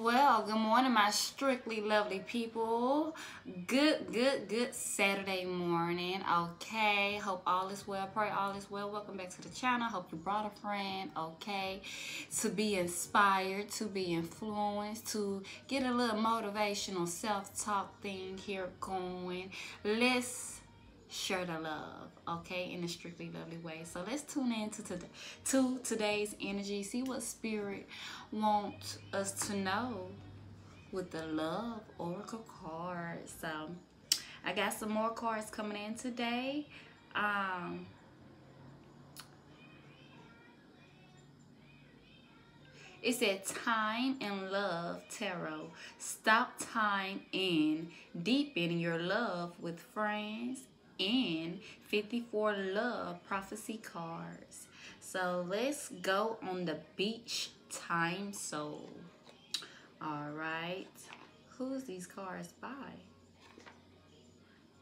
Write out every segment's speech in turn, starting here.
Well, good morning, my strictly lovely people. Good, good, good Saturday morning. Okay, hope all is well. Pray all is well. Welcome back to the channel. Hope you brought a friend. Okay, to be inspired, to be influenced, to get a little motivational self talk thing here going. Let's share the love, okay, in a strictly lovely way. So let's tune in to, to, to today's energy, see what spirit wants us to know with the love oracle card. So I got some more cards coming in today. Um, It said time and love tarot. Stop time and deepen your love with friends and 54 love prophecy cards. So let's go on the beach time soul. All right. Who's these cards by?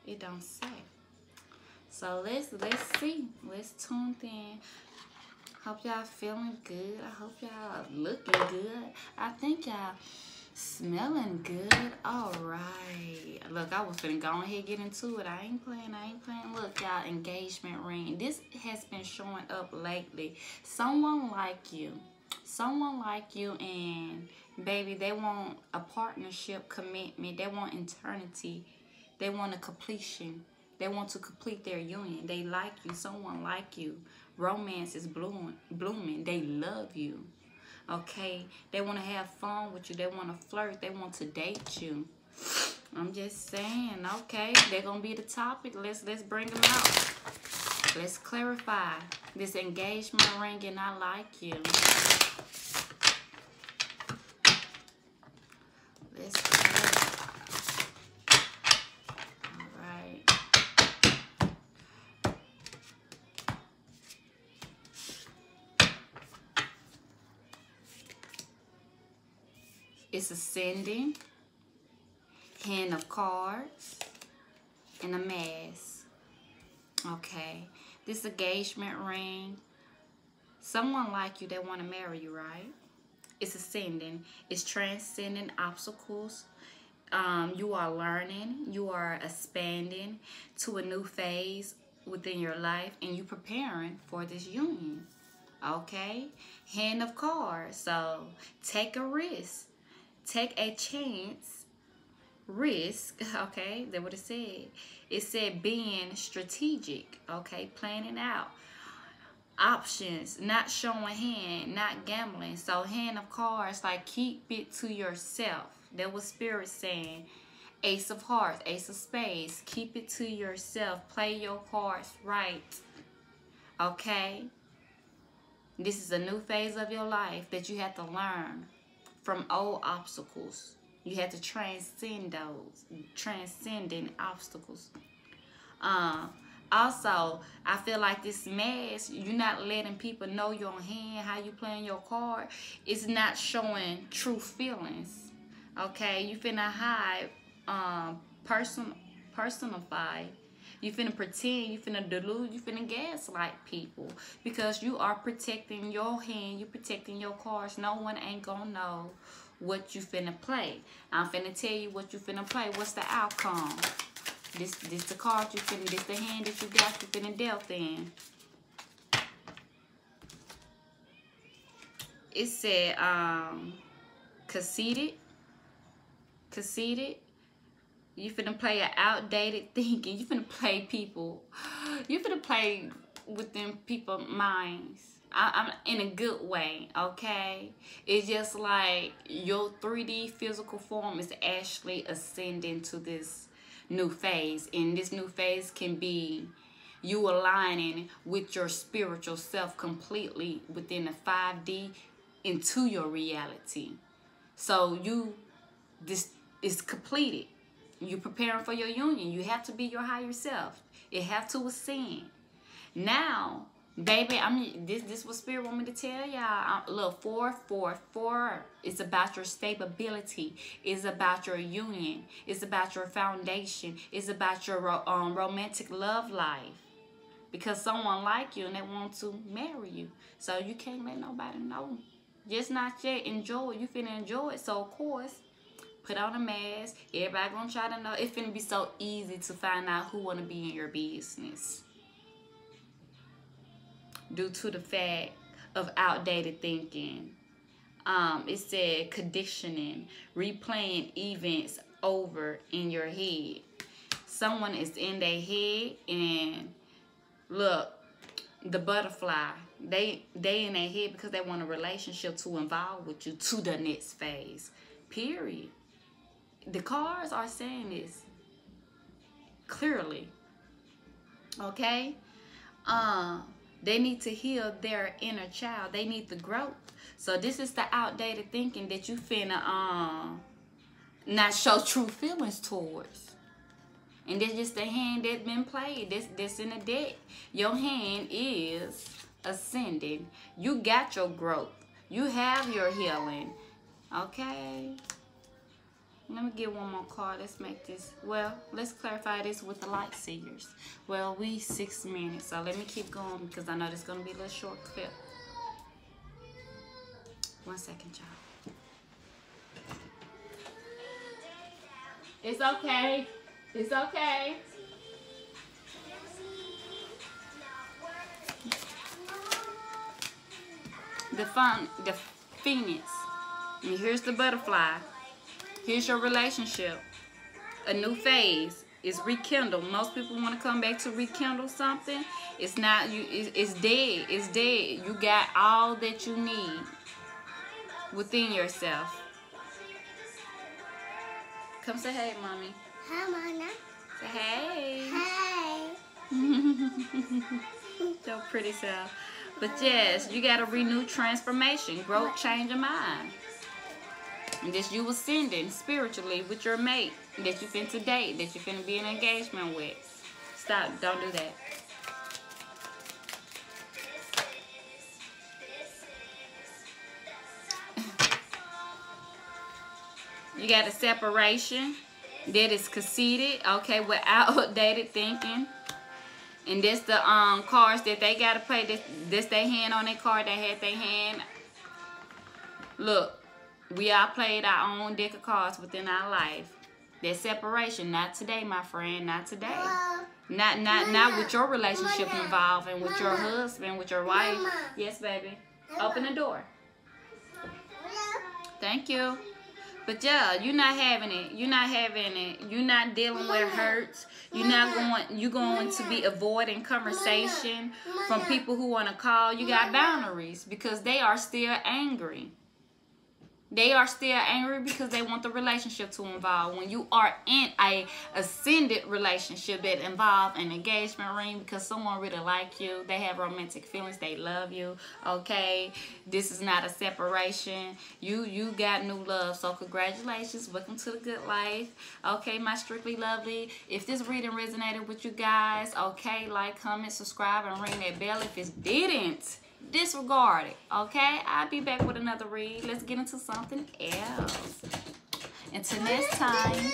It don't say. So let's let's see. Let's tune in. Hope y'all feeling good. I hope y'all looking good. I think y'all Smelling good. All right. Look, I was finna go ahead get into it. I ain't playing. I ain't playing. Look, y'all, engagement ring. This has been showing up lately. Someone like you. Someone like you and baby, they want a partnership commitment. They want eternity. They want a completion. They want to complete their union. They like you. Someone like you. Romance is blooming. blooming. They love you okay? They want to have fun with you. They want to flirt. They want to date you. I'm just saying okay? They're gonna be the topic. Let's let's bring them out. Let's clarify. This engagement ring and i like you It's ascending, hand of cards, and a mask. Okay. This engagement ring. Someone like you that want to marry you, right? It's ascending. It's transcending obstacles. Um, you are learning. You are expanding to a new phase within your life. And you're preparing for this union. Okay? Hand of cards. So take a risk take a chance, risk, okay, that what it said. It said being strategic, okay, planning out options, not showing hand, not gambling. So hand of cards, like keep it to yourself. That was spirit saying. Ace of hearts, ace of spades, keep it to yourself. Play your cards right. Okay? This is a new phase of your life that you have to learn from old obstacles. You have to transcend those, transcending obstacles. Uh, also, I feel like this mask, you're not letting people know your hand, how you playing your card. It's not showing true feelings. Okay, you finna hide, um, person, personify. You finna pretend, you finna delude, you finna gaslight people because you are protecting your hand, you protecting your cards. No one ain't gonna know what you finna play. I'm finna tell you what you finna play. What's the outcome? This this the card you finna, this the hand that you got you finna dealt in. It said um conceited. Conceited. You finna play an outdated thinking. You finna play people. You finna play within people's minds I, am in a good way, okay? It's just like your 3D physical form is actually ascending to this new phase. And this new phase can be you aligning with your spiritual self completely within the 5D into your reality. So you, this is completed. You preparing for your union. You have to be your higher self. It have to ascend. Now, Baby, I mean, this this what spirit want me to tell y'all. Look, four, four, four. It's about your stability. It's about your union. It's about your foundation. It's about your um, romantic love life. Because someone like you and they want to marry you, so you can't let nobody know Just not yet. Enjoy it. You finna enjoy it. So, of course, put on a mask. Everybody gonna try to know. It's finna be so easy to find out who wanna be in your business. Due to the fact of outdated thinking. Um, it said conditioning, replaying events over in your head. Someone is in their head and look, the butterfly, they they in their head because they want a relationship to involve with you to the next phase. Period. The cards are saying this clearly. Okay? Um they need to heal their inner child. They need the growth. So this is the outdated thinking that you finna um not show true feelings towards. And this just the hand that's been played. This this in the deck. Your hand is ascending. You got your growth. You have your healing. Okay. Let me get one more card. Let's make this. Well, let's clarify this with the light seers. Well, we six minutes, so let me keep going because I know this is gonna be a little short clip. One second, y'all. It's okay. It's okay. The fun, the phoenix. And here's the butterfly. Here's your relationship. A new phase is rekindled. Most people want to come back to rekindle something. It's not you. It's, dead. It's dead. You got all that you need within yourself. Come say hey, mommy. Hi, Mama. Say hey. Hey. Your pretty self. But yes, you got a renewed transformation, growth, change of mind. This you ascending spiritually with your mate that you finna date, that you finna be in engagement with. Stop, don't do that. You got a separation that is conceited, okay, with outdated thinking. And this the um cards that they gotta play. This this they hand on their card. They had their hand. Look, we all played our own deck of cards within our life. That separation, not today, my friend, not today. Not not not with your relationship Mama. involving with your husband, with your wife. Mama. Yes, baby. Mama. Open the door. Thank you. But yeah, you're not having it. You're not having it. You're not dealing with hurts. You're not going. You're going to be avoiding conversation from people who want to call. You got boundaries because they are still angry. They are still angry because they want the relationship to involve. When you are in a ascended relationship that involve an engagement ring because someone really like you, they have romantic feelings, they love you. Okay, this is not a separation. You you got new love, so congratulations. Welcome to the good life. Okay, my strictly lovely. If this reading resonated with you guys, okay, like, comment, subscribe, and ring that bell. If it didn't disregard it okay? I'll be back with another read. Let's get into something else. Until next time